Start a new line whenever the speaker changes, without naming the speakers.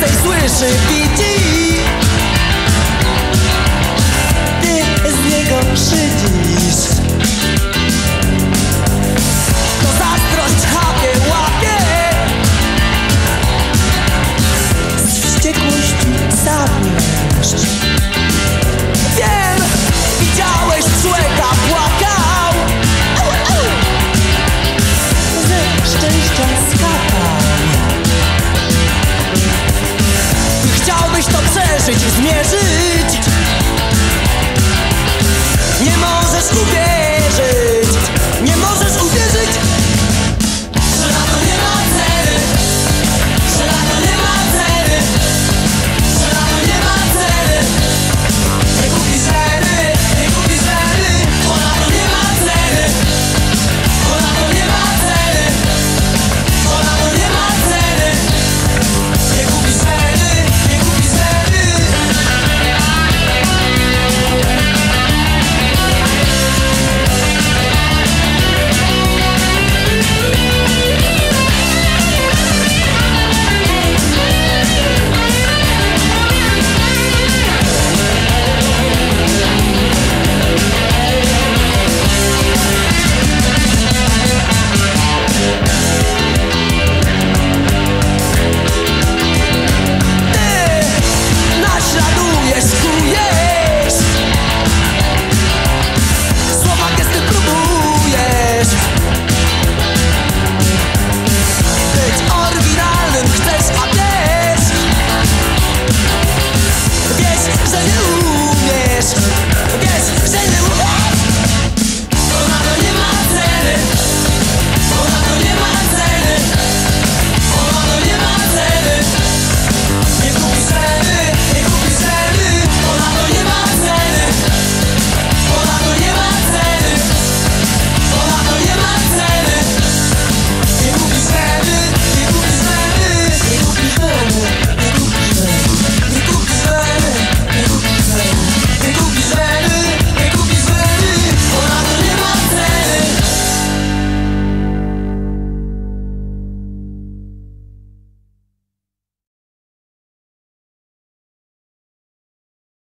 więcej słyszy, widzi Ty z niego szyk. school.